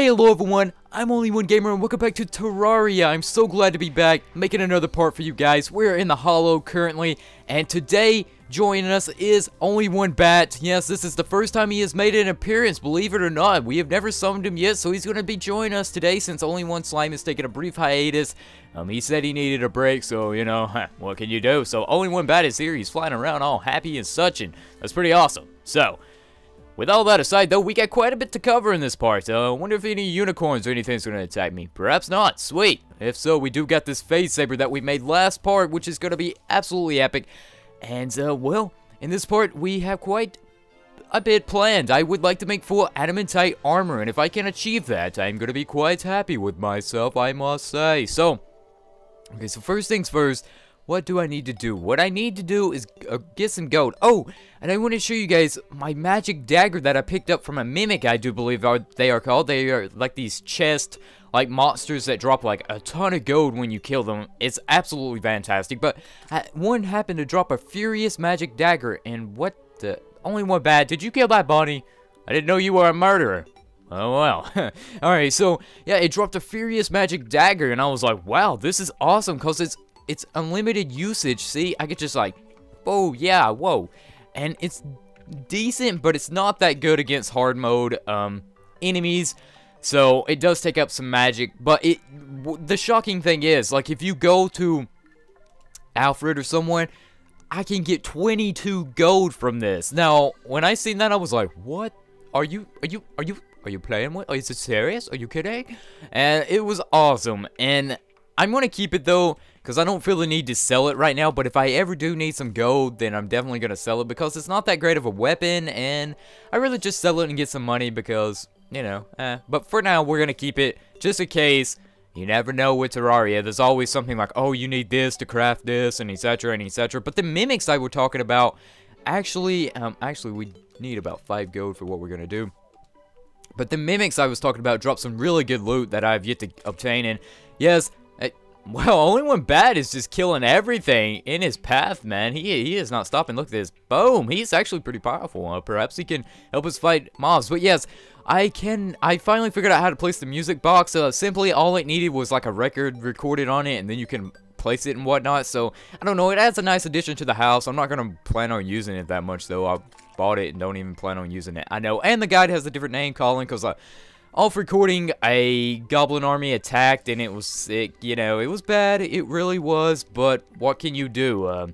Hi, hello everyone, I'm Only One Gamer and welcome back to Terraria. I'm so glad to be back, making another part for you guys. We're in the Hollow currently, and today, joining us is Only One Bat. Yes, this is the first time he has made an appearance, believe it or not. We have never summoned him yet, so he's going to be joining us today since Only One Slime is taking a brief hiatus. Um, he said he needed a break, so, you know, what can you do? So, Only One Bat is here, he's flying around all happy and such, and that's pretty awesome. So, with all that aside, though, we got quite a bit to cover in this part. I uh, wonder if any unicorns or anything's to attack me. Perhaps not. Sweet. If so, we do got this phase saber that we made last part, which is to be absolutely epic. And, uh, well, in this part, we have quite a bit planned. I would like to make full adamantite armor, and if I can achieve that, I'm to be quite happy with myself, I must say. So, okay, so first things first, what do I need to do? What I need to do is uh, get some gold. Oh, and I want to show you guys my magic dagger that I picked up from a mimic, I do believe are they are called. They are like these chest like monsters that drop like a ton of gold when you kill them. It's absolutely fantastic. But uh, one happened to drop a furious magic dagger, and what the Only One Bat? Did you kill that bunny? I didn't know you were a murderer. Oh well. Alright, so yeah, it dropped a furious magic dagger and I was like, wow, this is awesome because it's it's unlimited usage. See, I could just like, oh yeah, whoa. And it's decent, but it's not that good against hard mode um, enemies. So it does take up some magic, but it the shocking thing is, like if you go to Alfred or someone, I can get 22 gold from this. Now, when I seen that, I was like, what? Are you, are you, are you, are you playing with? Is it serious? Are you kidding? And it was awesome. And I'm going to keep it though, because I don't feel the need to sell it right now, but if I ever do need some gold, then I'm definitely going to sell it, because it's not that great of a weapon, and I really just sell it and get some money, because, you know, eh. But for now, we're going to keep it, just in case, you never know with Terraria, there's always something like, oh, you need this to craft this, and etc, and etc, but the mimics I were talking about, actually, um, actually, we need about 5 gold for what we're going to do. But the mimics I was talking about dropped some really good loot that I've yet to obtain, and yes, well, only one bat is just killing everything in his path, man. He, he is not stopping. Look at this. Boom. He's actually pretty powerful. Uh, perhaps he can help us fight mobs. But yes, I can... I finally figured out how to place the music box. Uh, simply, all it needed was like a record recorded on it, and then you can place it and whatnot. So, I don't know. It adds a nice addition to the house. I'm not going to plan on using it that much, though. I bought it and don't even plan on using it. I know. And the guide has a different name, Colin, because... Uh, off recording, a goblin army attacked, and it was sick. You know, it was bad. It really was, but what can you do? Uh,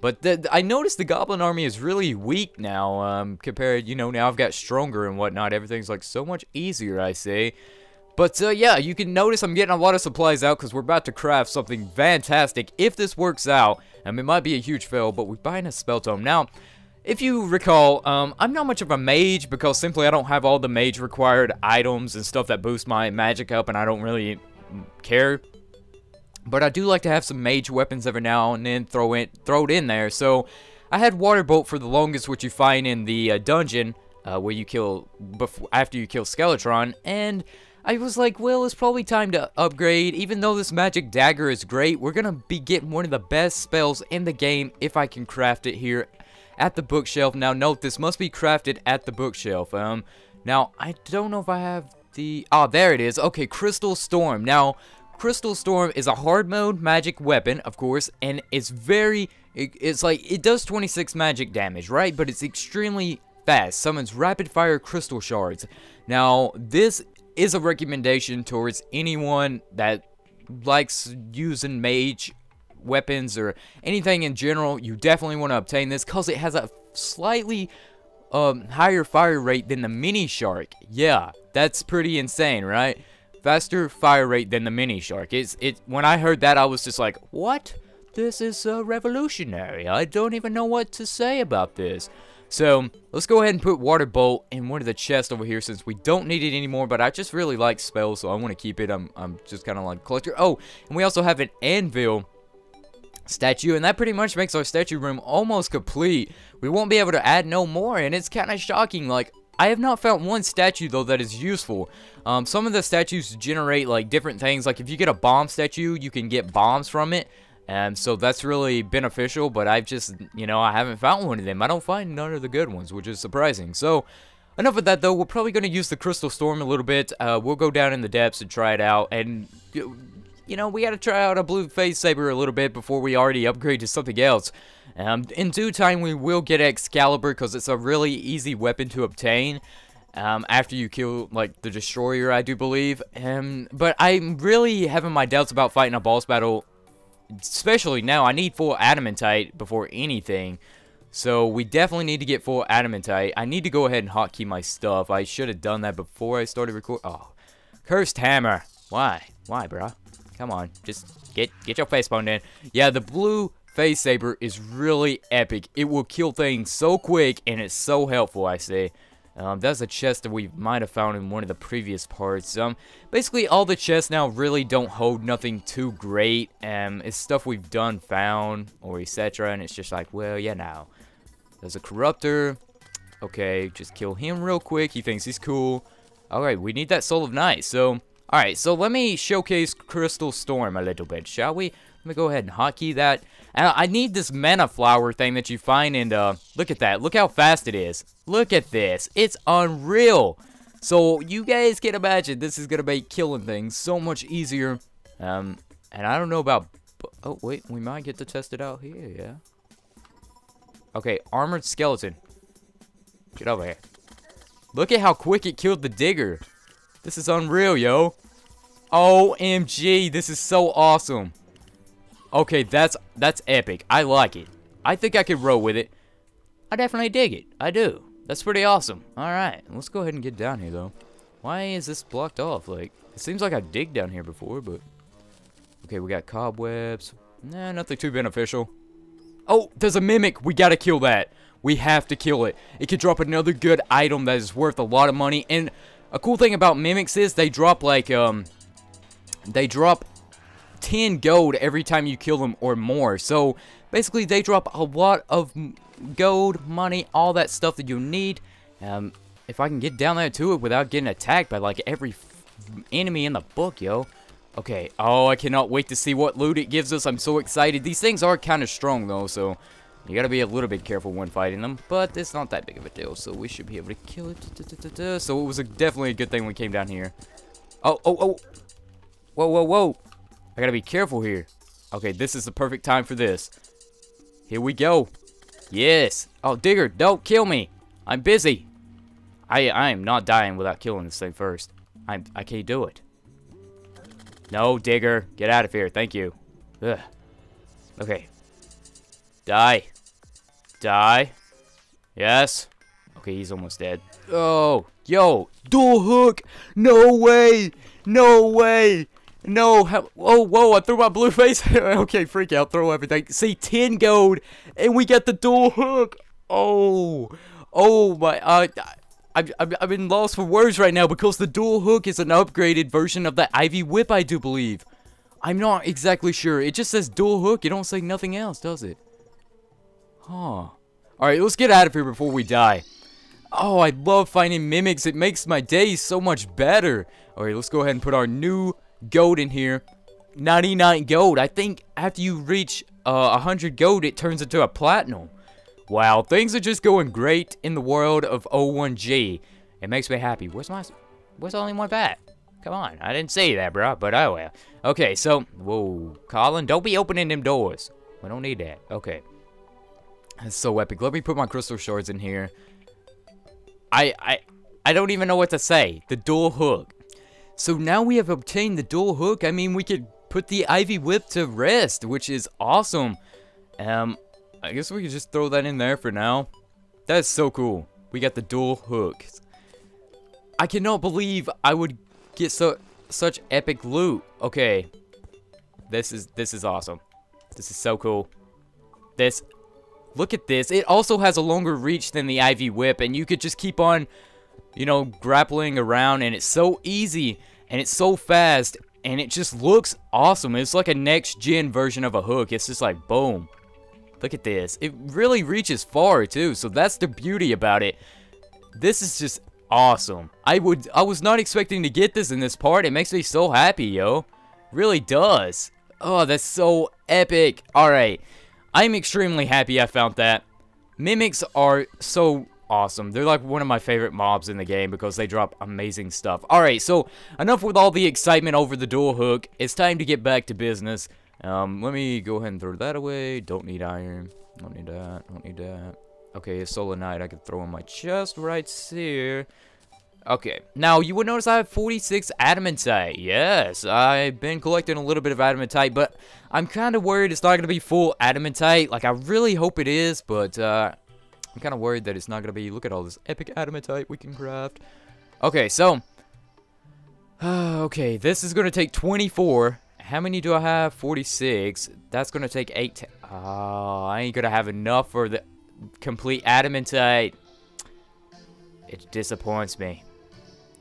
but the, I noticed the goblin army is really weak now, um, compared, you know, now I've got stronger and whatnot. Everything's, like, so much easier, I say. But, uh, yeah, you can notice I'm getting a lot of supplies out because we're about to craft something fantastic. If this works out, I mean, it might be a huge fail, but we're buying a spell tome. Now, if you recall, um, I'm not much of a mage because simply I don't have all the mage required items and stuff that boost my magic up and I don't really care. But I do like to have some mage weapons every now and then throw it, throw it in there. So I had Water Bolt for the longest, which you find in the uh, dungeon uh, where you kill, after you kill Skeletron. And I was like, well, it's probably time to upgrade. Even though this magic dagger is great, we're going to be getting one of the best spells in the game if I can craft it here at the bookshelf. Now note, this must be crafted at the bookshelf. Um, now, I don't know if I have the... Oh, there it is. Okay, Crystal Storm. Now, Crystal Storm is a hard mode magic weapon, of course, and it's very... It, it's like, it does 26 magic damage, right? But it's extremely fast. Summons rapid fire crystal shards. Now, this is a recommendation towards anyone that likes using mage weapons or anything in general, you definitely want to obtain this because it has a slightly um, higher fire rate than the mini shark. Yeah, that's pretty insane, right? Faster fire rate than the mini shark. It's it. When I heard that, I was just like, what? This is uh, revolutionary. I don't even know what to say about this. So, let's go ahead and put Water Bolt in one of the chests over here since we don't need it anymore, but I just really like spells, so I want to keep it. I'm, I'm just kind of like collector. Oh, and we also have an anvil statue, and that pretty much makes our statue room almost complete. We won't be able to add no more, and it's kind of shocking, like, I have not found one statue, though, that is useful. Um, some of the statues generate, like, different things, like, if you get a bomb statue, you can get bombs from it, and so that's really beneficial, but I've just, you know, I haven't found one of them. I don't find none of the good ones, which is surprising. So, enough of that though. We're probably going to use the Crystal Storm a little bit. Uh, we'll go down in the depths and try it out. And, you know, we got to try out a Blue Phasesaber a little bit before we already upgrade to something else. Um, in due time, we will get Excalibur because it's a really easy weapon to obtain. Um, after you kill, like, the Destroyer, I do believe. Um, but I'm really having my doubts about fighting a boss battle, especially now. I need full Adamantite before anything. So we definitely need to get full Adamantite. I need to go ahead and hotkey my stuff. I should have done that before I started recording. Oh, cursed hammer. Why? Why, bro? Come on, just get get your face palmed in. Yeah, the blue phasesaber is really epic. It will kill things so quick, and it's so helpful, I say. Um, that's a chest that we might have found in one of the previous parts. Um, basically, all the chests now really don't hold nothing too great. Um, it's stuff we've done, found, or etc. And it's just like, well, yeah, now. There's a corruptor. Okay, just kill him real quick. He thinks he's cool. Alright, we need that Soul of Night. So, alright, so let me showcase Crystal Storm a little bit, shall we? Let me go ahead and hotkey that. And I need this mana flower thing that you find in, uh, look at that. Look how fast it is. Look at this. It's unreal. So you guys can imagine this is going to make killing things so much easier. Um, and I don't know about, oh wait, we might get to test it out here, yeah. Okay, armored skeleton. Get over here. Look at how quick it killed the digger. This is unreal, yo. OMG, this is so awesome. Okay, that's that's epic. I like it. I think I could roll with it. I definitely dig it. I do. That's pretty awesome. Alright, let's go ahead and get down here, though. Why is this blocked off? Like, it seems like I digged down here before, but... Okay, we got cobwebs. Nah, nothing too beneficial. Oh, there's a mimic. We gotta kill that. We have to kill it. It could drop another good item that is worth a lot of money. And a cool thing about mimics is they drop, like, um... They drop 10 gold every time you kill them or more. So, basically, they drop a lot of gold, money, all that stuff that you need. Um, if I can get down there to it without getting attacked by, like, every enemy in the book, yo. Okay, oh, I cannot wait to see what loot it gives us. I'm so excited. These things are kind of strong, though, so... You gotta be a little bit careful when fighting them, but it's not that big of a deal, so we should be able to kill it. So it was a, definitely a good thing we came down here. Oh, oh, oh! Whoa, whoa, whoa! I gotta be careful here. Okay, this is the perfect time for this. Here we go. Yes. Oh, Digger, don't kill me. I'm busy. I I am not dying without killing this thing first. I'm I can't do it. No, Digger, get out of here. Thank you. Ugh. Okay. Die. Die. Yes. Okay, he's almost dead. Oh, yo, dual hook. No way. No way. No, oh, whoa, I threw my blue phase. okay, freak out, throw everything. See, 10 gold, and we get the dual hook. Oh, oh my, uh, I've, I've, I've been lost for words right now because the dual hook is an upgraded version of the Ivy Whip, I do believe. I'm not exactly sure. It just says dual hook. It don't say nothing else, does it? Huh. Alright, let's get out of here before we die. Oh, I love finding mimics. It makes my day so much better. Alright, let's go ahead and put our new gold in here. 99 gold. I think after you reach uh, 100 gold, it turns into a platinum. Wow, things are just going great in the world of O1G. It makes me happy. Where's my... Where's only one bat? Come on, I didn't say that, bro, but oh well. Okay, so... Whoa, Colin, don't be opening them doors. We don't need that. Okay. That's so epic. Let me put my crystal shards in here. I... I... I don't even know what to say. The dual hook. So now we have obtained the dual hook. I mean, we could put the Ivy Whip to rest, which is awesome. Um, I guess we could just throw that in there for now. That's so cool. We got the dual hook. I cannot believe I would get so such epic loot. Okay. This is this is awesome. This is so cool. This look at this. It also has a longer reach than the Ivy Whip and you could just keep on you know, grappling around, and it's so easy, and it's so fast, and it just looks awesome. It's like a next-gen version of a hook. It's just like, boom. Look at this. It really reaches far, too, so that's the beauty about it. This is just awesome. I would, I was not expecting to get this in this part. It makes me so happy, yo. Really does. Oh, that's so epic. Alright. I'm extremely happy I found that. Mimics are so awesome. They're like one of my favorite mobs in the game because they drop amazing stuff. Alright, so enough with all the excitement over the dual hook. It's time to get back to business. Um, let me go ahead and throw that away. Don't need iron. Don't need that. Don't need that. Okay, a Solonite I can throw in my chest right here. Okay, now you would notice I have 46 adamantite. Yes, I've been collecting a little bit of adamantite, but I'm kind of worried it's not going to be full adamantite. Like, I really hope it is, but uh, I'm kind of worried that it's not going to be. Look at all this epic adamantite we can craft. Okay, so... okay, this is going to take 24. How many do I have? 46. That's going to take 8. Oh, I ain't going to have enough for the complete adamantite. It disappoints me.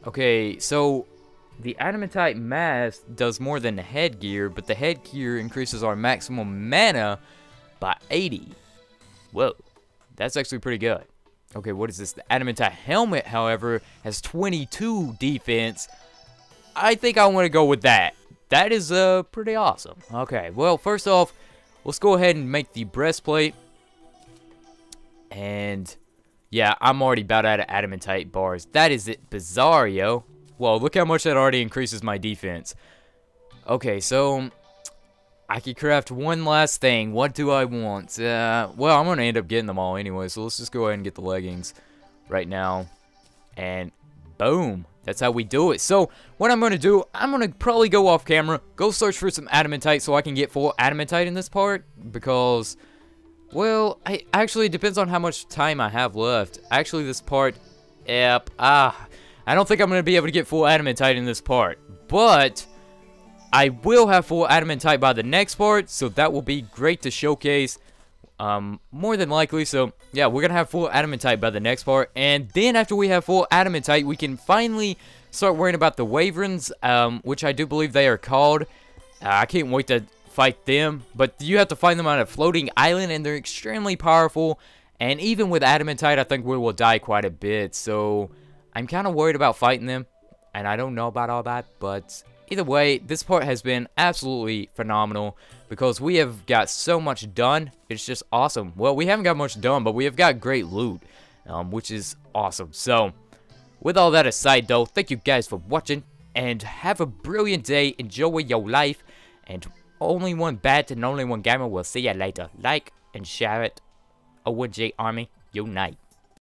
Okay, so the adamantite mask does more than the headgear, but the headgear increases our maximum mana by 80. Whoa, that's actually pretty good. Okay, what is this? The adamantite helmet, however, has 22 defense. I think I want to go with that. That is uh, pretty awesome. Okay, well, first off, let's go ahead and make the breastplate. And yeah, I'm already about out of adamantite bars. That is it, Bizarro. Well, look how much that already increases my defense. Okay, so I could craft one last thing. What do I want? Uh, well, I'm going to end up getting them all anyway, so let's just go ahead and get the leggings right now. And boom, that's how we do it. So, what I'm going to do, I'm going to probably go off camera, go search for some adamantite so I can get full adamantite in this part, because well, I actually it depends on how much time I have left. Actually, this part, yep, ah, I don't think I'm going to be able to get full adamantite in this part. But, I will have full adamantite by the next part, so that will be great to showcase. Um, more than likely, so, yeah, we're going to have full adamantite by the next part. And then after we have full adamantite, we can finally start worrying about the Wyverns, um, which I do believe they are called. Uh, I can't wait to fight them, but you have to find them on a floating island, and they're extremely powerful. And even with Adamantite, I think we will die quite a bit, so I'm kind of worried about fighting them, and I don't know about all that, but either way, this part has been absolutely phenomenal, because we have got so much done, it's just awesome. Well, we haven't got much done, but we have got great loot, um, which is awesome. So, with all that aside though, thank you guys for watching, and have a brilliant day, enjoy your life, and only one bat and only one gamer. We'll see you later. Like and share it. OG Army, unite.